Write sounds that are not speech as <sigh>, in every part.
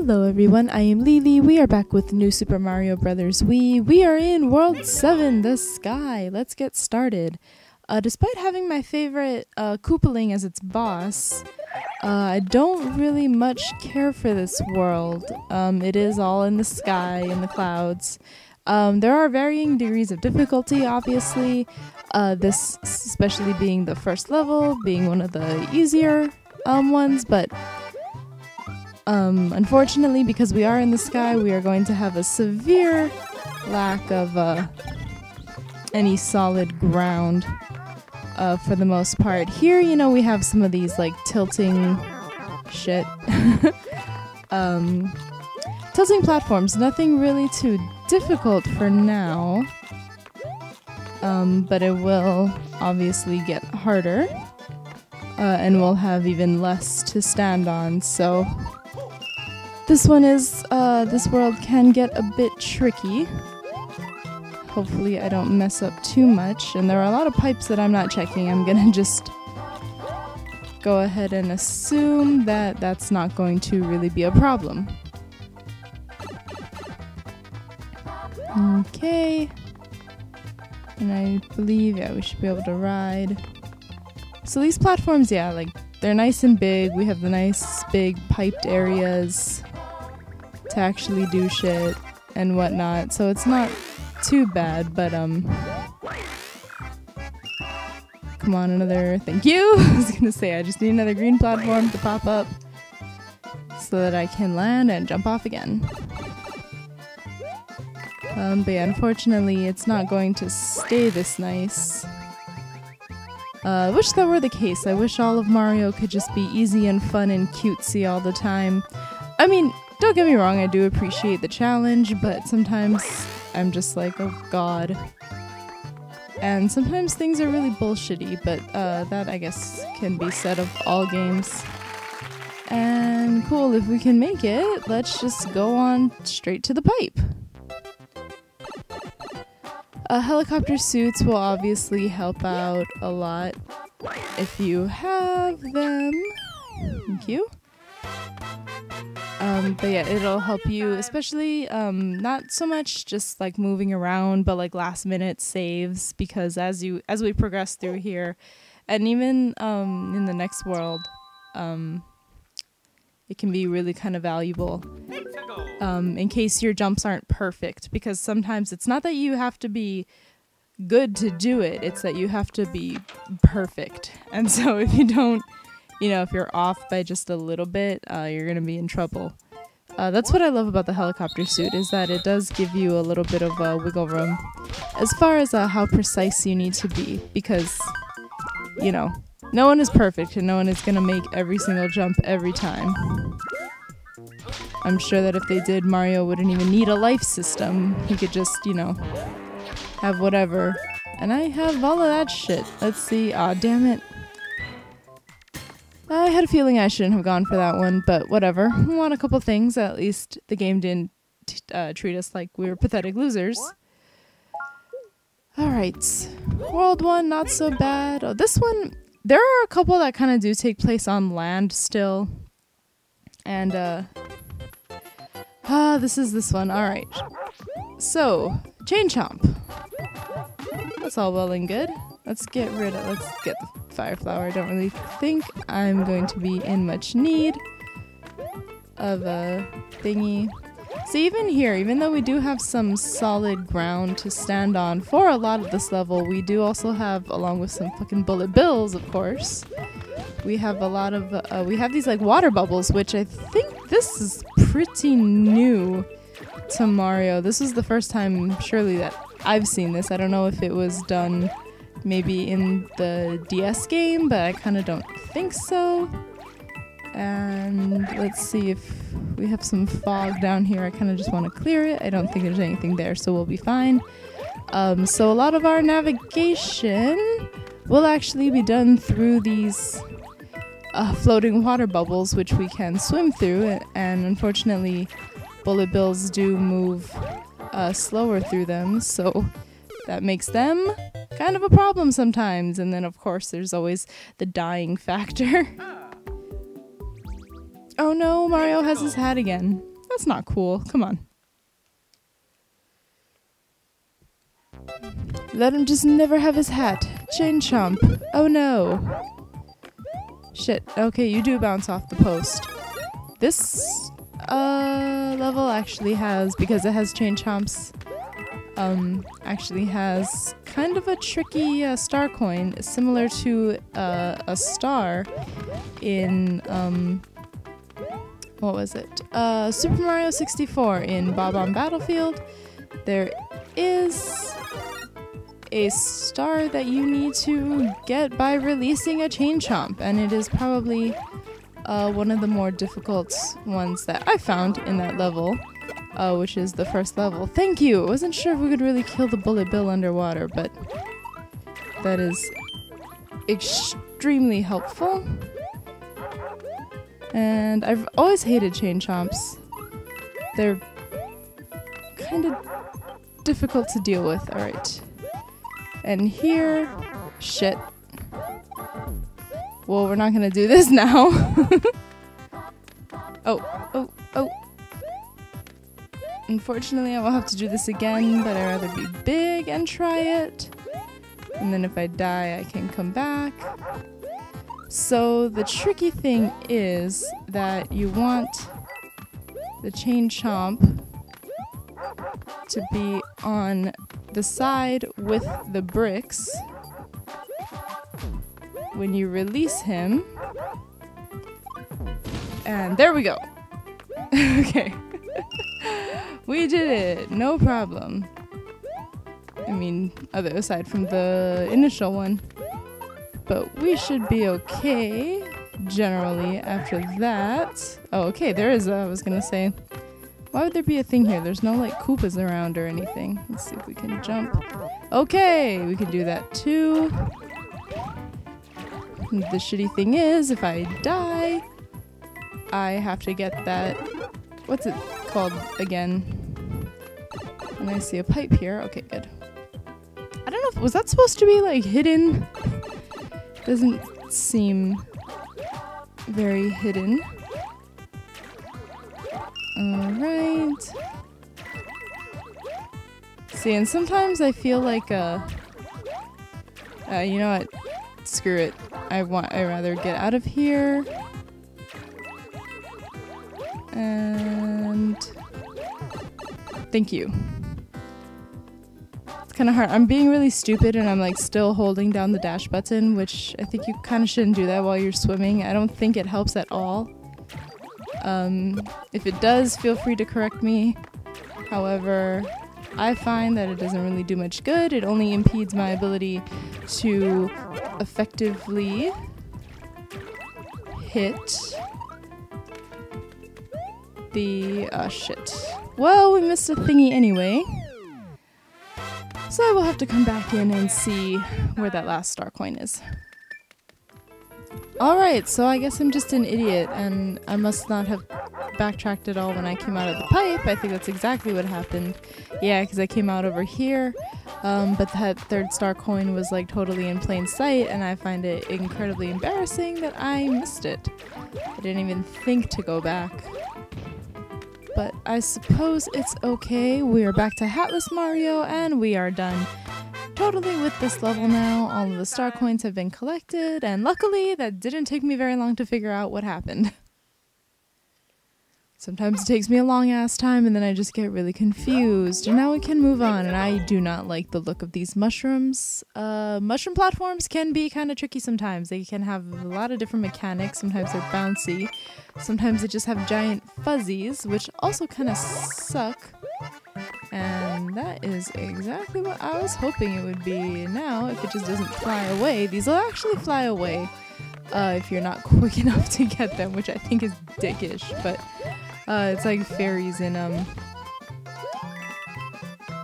Hello everyone, I am Leelee. We are back with New Super Mario Bros. Wii. We are in World 7, the sky. Let's get started. Uh, despite having my favorite uh, Koopaling as its boss, uh, I don't really much care for this world. Um, it is all in the sky, in the clouds. Um, there are varying degrees of difficulty, obviously. Uh, this especially being the first level, being one of the easier um, ones, but um, unfortunately, because we are in the sky, we are going to have a severe lack of uh, any solid ground uh, for the most part. Here, you know, we have some of these like tilting shit. <laughs> um, tilting platforms, nothing really too difficult for now. Um, but it will obviously get harder. Uh, and we'll have even less to stand on, so this one is, uh, this world can get a bit tricky. Hopefully I don't mess up too much. And there are a lot of pipes that I'm not checking. I'm gonna <laughs> just go ahead and assume that that's not going to really be a problem. Okay. And I believe, yeah, we should be able to ride. So these platforms, yeah, like, they're nice and big. We have the nice big piped areas to actually do shit and whatnot. So it's not too bad, but um Come on, another thank you. <laughs> I was gonna say I just need another green platform to pop up so that I can land and jump off again. Um, but yeah, unfortunately, it's not going to stay this nice. Uh, I wish that were the case. I wish all of Mario could just be easy and fun and cutesy all the time. I mean, don't get me wrong, I do appreciate the challenge, but sometimes I'm just like, oh god. And sometimes things are really bullshitty, but uh, that I guess can be said of all games. And cool, if we can make it, let's just go on straight to the pipe. Uh, helicopter suits will obviously help out a lot if you have them. Thank you. Um, but yeah, it'll help you, especially um, not so much just like moving around, but like last minute saves because as you as we progress through here, and even um, in the next world, um, it can be really kind of valuable um, in case your jumps aren't perfect. Because sometimes it's not that you have to be good to do it; it's that you have to be perfect. And so if you don't you know, if you're off by just a little bit, uh, you're gonna be in trouble. Uh, that's what I love about the helicopter suit is that it does give you a little bit of uh, wiggle room as far as uh, how precise you need to be because you know no one is perfect and no one is gonna make every single jump every time. I'm sure that if they did, Mario wouldn't even need a life system. He could just, you know, have whatever. And I have all of that shit. Let's see. Aw, oh, damn it. I had a feeling I shouldn't have gone for that one, but whatever. We won a couple things. At least the game didn't uh, treat us like we were pathetic losers. Alright. World 1, not so bad. Oh, this one, there are a couple that kind of do take place on land still. And, uh... Ah, this is this one. Alright. So, Chain Chomp. That's all well and good. Let's get rid of, let's get the fire flower. I don't really think I'm going to be in much need of a thingy. So even here, even though we do have some solid ground to stand on for a lot of this level, we do also have, along with some fucking bullet bills, of course, we have a lot of, uh, we have these like water bubbles, which I think this is pretty new to Mario. This is the first time, surely, that I've seen this. I don't know if it was done maybe in the DS game, but I kind of don't think so. And let's see if we have some fog down here. I kind of just want to clear it. I don't think there's anything there, so we'll be fine. Um, so a lot of our navigation will actually be done through these uh, floating water bubbles, which we can swim through. And unfortunately, bullet bills do move uh, slower through them, so that makes them kind of a problem sometimes. And then, of course, there's always the dying factor. <laughs> Oh no, Mario has his hat again. That's not cool. Come on. Let him just never have his hat. Chain chomp. Oh no. Shit. Okay, you do bounce off the post. This uh level actually has because it has chain chomps um actually has kind of a tricky uh, star coin similar to uh, a star in um what was it? Uh Super Mario 64 in Bob-omb Battlefield. There is a star that you need to get by releasing a chain chomp, and it is probably uh, one of the more difficult ones that I found in that level, uh, which is the first level. Thank you! I wasn't sure if we could really kill the bullet bill underwater, but that is extremely helpful. And I've always hated chain chomps. They're kind of difficult to deal with. Alright. And here, shit. Well, we're not gonna do this <laughs> now. oh, oh, oh. Unfortunately, I will have to do this again, but I'd rather be big and try it. And then if I die, I can come back. So the tricky thing is that you want the chain chomp to be on the side with the bricks when you release him. And there we go. <laughs> okay. <laughs> we did it. No problem. I mean, other aside from the initial one. But we should be okay generally after that. Oh, okay, there is a, I was gonna say. Why would there be a thing here? There's no like Koopas around or anything. Let's see if we can jump. Okay, we can do that too. The shitty thing is, if I die, I have to get that. What's it called again? And I see a pipe here. Okay, good. I don't know if was that supposed to be like hidden. Doesn't seem very hidden. Alright. See, and sometimes I feel like, uh, uh, you know what? Screw it. I want, I rather get out of here. And thank you. It's kind of hard. I'm being really stupid and I'm like still holding down the dash button, which I think you kind of shouldn't do that while you're swimming. I don't think it helps at all. Um, if it does, feel free to correct me. However, I find that it doesn't really do much good. It only impedes my ability to effectively hit the... Oh, shit. Well, we missed a thingy anyway. So I will have to come back in and see where that last star coin is. Alright, so I guess I'm just an idiot and I must not have backtracked at all when I came out of the pipe. I think that's exactly what happened. Yeah, because I came out over here, um, but that third star coin was like totally in plain sight and I find it incredibly embarrassing that I missed it. I didn't even think to go back. But I suppose it's okay. We are back to Hatless Mario and we are done totally with this level now. All of the star coins have been collected, and luckily that didn't take me very long to figure out what happened. <laughs> Sometimes it takes me a long ass time and then I just get really confused. And now we can move on and I do not like the look of these mushrooms. Uh, mushroom platforms can be kind of tricky sometimes. They can have a lot of different mechanics. Sometimes they're bouncy. Sometimes they just have giant fuzzies, which also kind of suck. And that is exactly what I was hoping it would be. Now, if it just doesn't fly away, these will actually fly away uh, if you're not <laughs> quick enough to get them, which I think is dickish, but uh, it's like fairies in, um,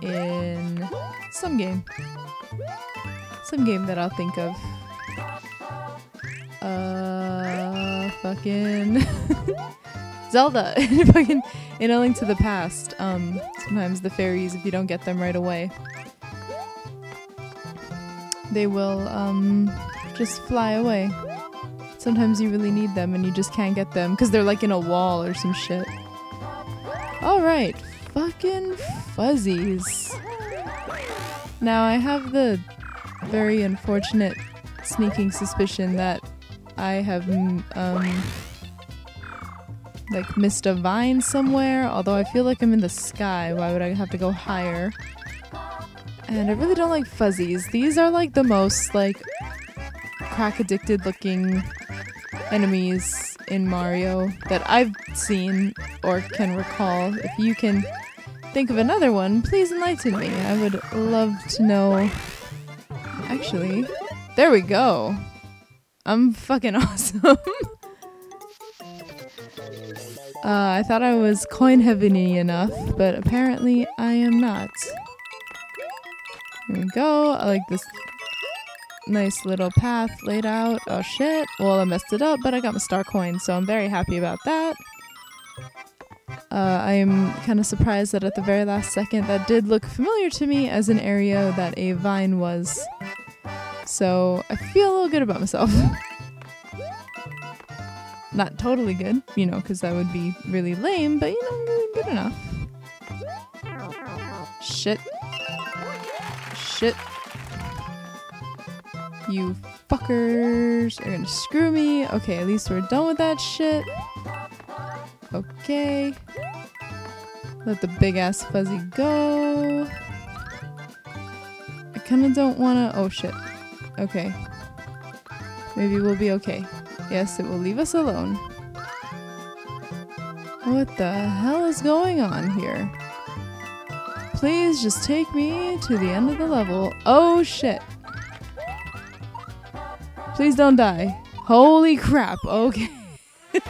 in some game. Some game that I'll think of. Uh, fucking <laughs> Zelda. <laughs> fucking in A Link to the Past. Um, sometimes the fairies, if you don't get them right away, they will um, just fly away. Sometimes you really need them and you just can't get them because they're like in a wall or some shit. Alright, fucking fuzzies. Now I have the very unfortunate sneaking suspicion that I have mm, um like missed a vine somewhere, although I feel like I'm in the sky. Why would I have to go higher? And I really don't like fuzzies. These are like the most like crack addicted looking enemies in Mario that I've seen or can recall. If you can think of another one, please enlighten me. I would love to know. Actually, there we go. I'm fucking <laughs> awesome. uh, I thought I was coin heaveny enough, but apparently I am not. Here we go. I like this nice little path laid out. Oh shit. Well, I messed it up, but I got my star coin, so I'm very happy about that. Uh, I am kind of surprised that at the very last second that did look familiar to me as an area that a vine was. So I feel a little good about myself. <laughs> Not totally good, you know, because that would be really lame, but you know, good enough. Shit. Shit. You fuckers are gonna screw me. Okay, at least we're done with that shit. Okay. Let the big ass fuzzy go. I kinda don't wanna. Oh shit. Okay. Maybe we'll be okay. Yes, it will leave us alone. What the hell is going on here? Please just take me to the end of the level. Oh shit. Please don't die. Holy crap. Okay. <laughs>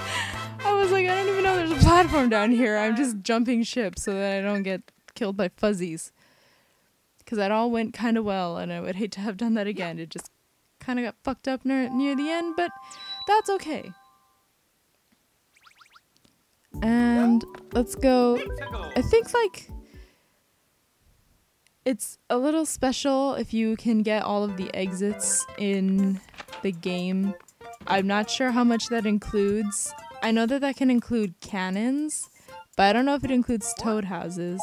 I was like, I don't even know there's a platform down here. I'm just jumping ship so that I don't get killed by fuzzies. Because that all went kind of well, and I would hate to have done that again. It just kind of got fucked up near, near the end, but that's okay. And let's go. I think, like, it's a little special if you can get all of the exits in the game. I'm not sure how much that includes. I know that that can include cannons, but I don't know if it includes toad houses.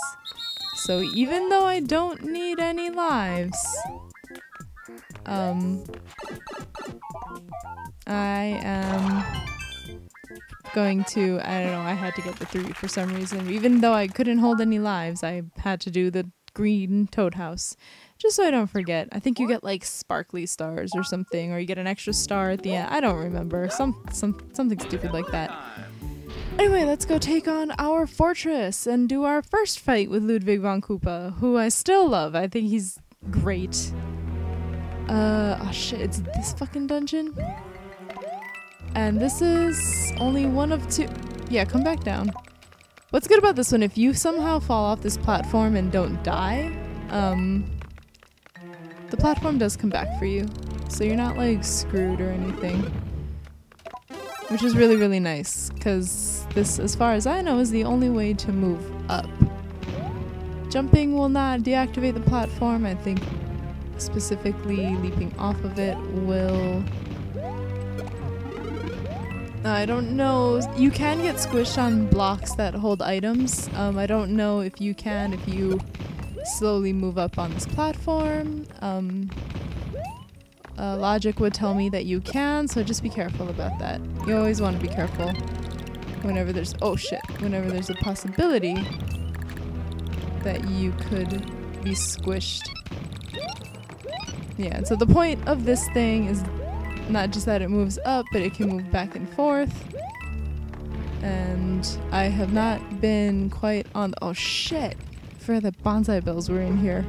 So even though I don't need any lives, um, I am going to, I don't know, I had to get the three for some reason. Even though I couldn't hold any lives, I had to do the green toad house just so I don't forget. I think you get like sparkly stars or something, or you get an extra star at the end. I don't remember. Some some something stupid like that. Anyway, let's go take on our fortress and do our first fight with Ludwig von Koopa, who I still love. I think he's great. Uh, oh shit, it's this fucking dungeon? And this is only one of two. Yeah, come back down. What's good about this one, if you somehow fall off this platform and don't die, um, the platform does come back for you. So you're not like screwed or anything. Which is really, really nice, because this, as far as I know, is the only way to move up. Jumping will not deactivate the platform. I think specifically leaping off of it will I don't know. You can get squished on blocks that hold items. Um, I don't know if you can if you slowly move up on this platform. Um, uh, logic would tell me that you can, so just be careful about that. You always want to be careful whenever there's- oh shit, whenever there's a possibility that you could be squished. Yeah, so the point of this thing is not just that it moves up, but it can move back and forth. And I have not been quite on oh shit! For the banzai bills were in here.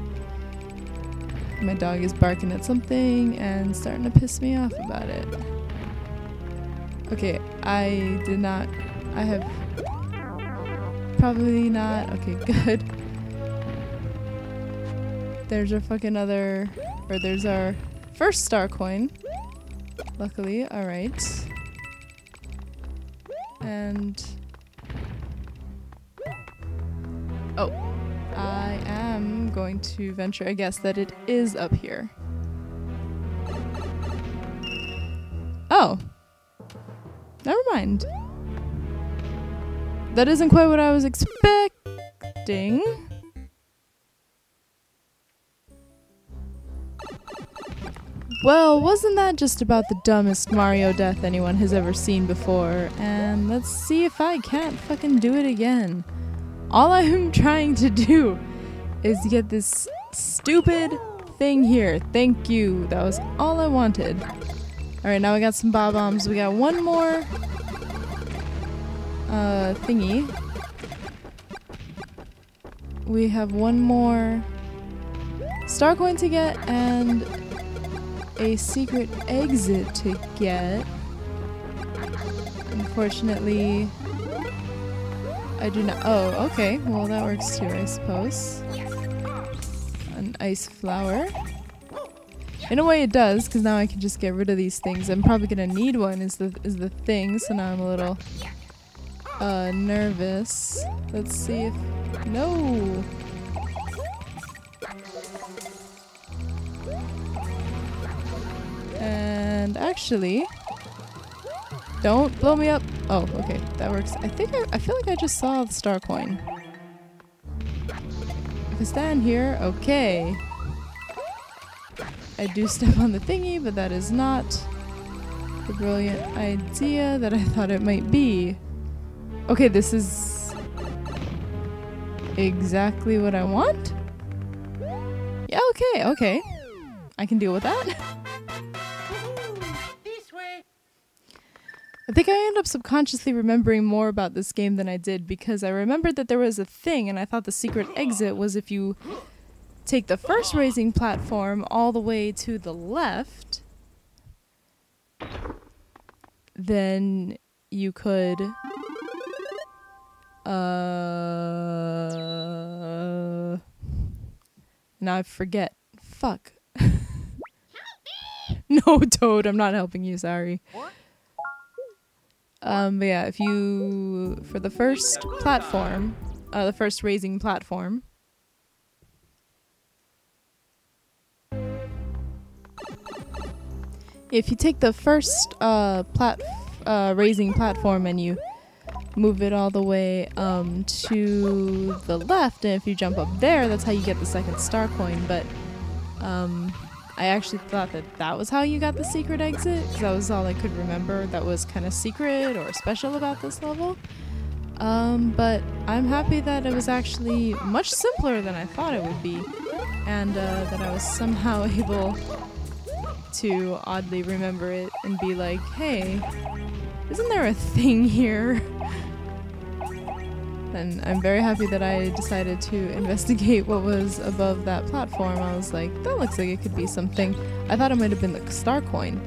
My dog is barking at something and starting to piss me off about it. Okay, I did not. I have. Probably not. Okay, <laughs> good. There's our fucking other. Or there's our first star coin. Luckily, alright. And... going to venture a guess that it is up here. Oh. Never mind. That isn't quite what I was expecting. Well, wasn't that just about the dumbest Mario death anyone has ever seen before? And let's see if I can't fucking do it again. All I'm <laughs> trying to do is get this stupid thing here. Thank you. That was all I wanted. Alright, now we got some bob-ombs. We got one more uh, thingy. We have one more star coin to get and a secret exit to get. Unfortunately, I do not. Oh, okay. Well, that works too, I suppose. Ice flower. In a way, it does, because now I can just get rid of these things. I'm probably gonna need one. Is the is the thing? So now I'm a little uh, nervous. Let's see if no. And actually, don't blow me up. Oh, okay, that works. I think I, I feel like I just saw the star coin. Stand here, okay. I do step on the thingy, but that is not the brilliant idea that I thought it might be. Okay, this is exactly what I want? Yeah, okay, okay. I can deal with that. <laughs> I think I ended up subconsciously remembering more about this game than I did because I remembered that there was a thing and I thought the secret exit was if you take the first raising platform all the way to the left, then you could uh now I forget. Fuck. <laughs> no, Toad, I'm not helping you, sorry. Um, but yeah, if you for the first platform, uh, the first raising platform. If you take the first uh, plat uh, raising platform and you move it all the way um, to the left, and if you jump up there, that's how you get the second star coin. But um, I actually thought that that was how you got the secret exit, because that was all I could remember that was kind of secret or special about this level. Um, but I'm happy that it was actually much simpler than I thought it would be, and uh, that I was somehow <laughs> able to oddly remember it and be like, hey, isn't there a thing here? And I'm very happy that I decided to investigate what was above that platform. I was like, that looks like it could be something. I thought it might have been the star coin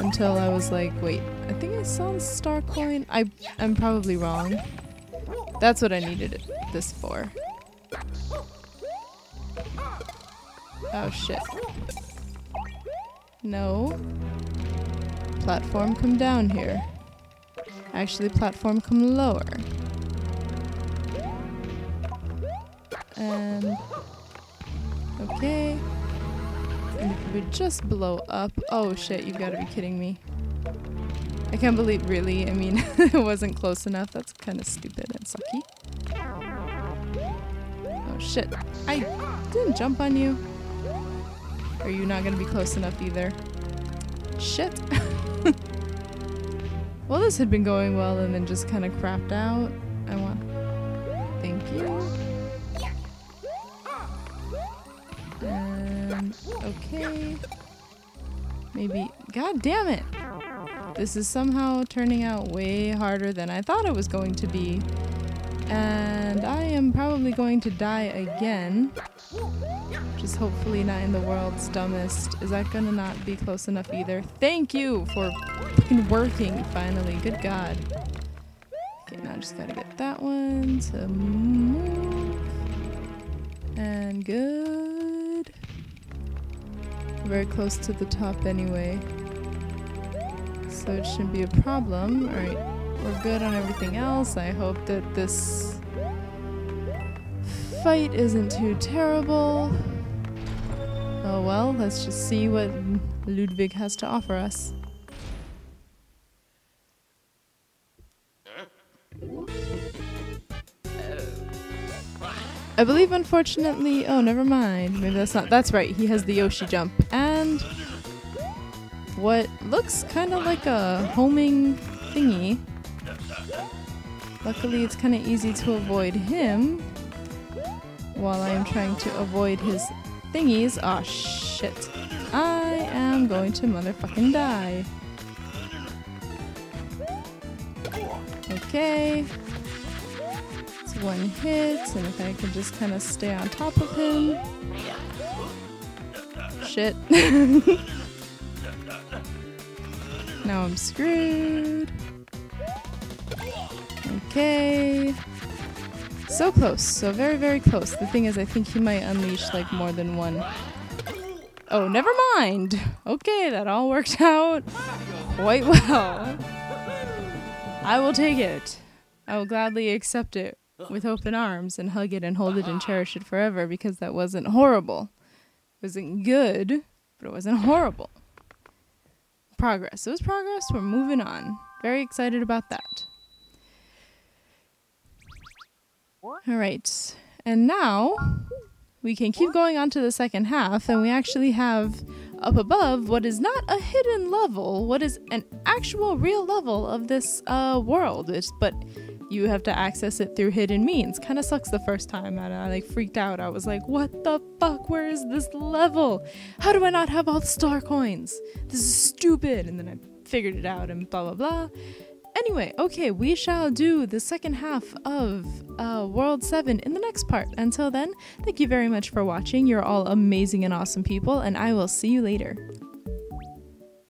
until I was like, wait, I think I saw star coin. I, I'm probably wrong. That's what I needed this for. Oh shit. No. Platform come down here. Actually, platform come lower. And okay. And if we just blow up. Oh shit, you've got to be kidding me. I can't believe really. I mean, <laughs> it wasn't close enough. That's kind of stupid and sucky. Oh shit. I didn't jump on you. Are you not going to be close enough either? Shit. <laughs> well, this had been going well and then just kind of crapped out. I want... Thank you. Okay. Maybe... God damn it! This is somehow turning out way harder than I thought it was going to be. And I am probably going to die again. Which is hopefully not in the world's dumbest. Is that gonna not be close enough either? Thank you for working finally. Good God. Okay, now I just gotta get that one to move. And good. Very close to the top anyway. So it shouldn't be a problem. Alright, we're good on everything else. I hope that this fight isn't too terrible. Oh well, let's just see what Ludwig has to offer us. I believe, unfortunately. Oh, never mind. Maybe that's not. That's right. He has the Yoshi jump and what looks kind of like a homing thingy. Luckily, it's kind of easy to avoid him while I am trying to avoid his thingies. Aw, oh, shit. I am going to motherfucking die. Okay. One hit, and if I can just kind of stay on top of him. Shit. <laughs> now I'm screwed. Okay. So close. So very, very close. The thing is, I think he might unleash like more than one. Oh, never mind. Okay, that all worked <laughs> out quite well. I will take it. I will gladly accept it with open arms and hug it and hold it and cherish it forever because that wasn't horrible. It wasn't good, but it wasn't horrible. Progress. It was progress. We're moving on. Very excited about that. All right. And now we can keep going on to the second half, and we actually have up above what is not a hidden level, what is an actual real level of this uh, world. It's, but you have to access it through hidden means. Kind of sucks the first time, and I like freaked out. I was like, "What the fuck? Where is this level? How do I not have all the star coins? This is stupid." And then I figured it out, and blah blah blah. Anyway, okay, we shall do the second half of uh, World 7 in the next part. Until then, thank you very much for watching. You're all amazing and awesome people, and I will see you later.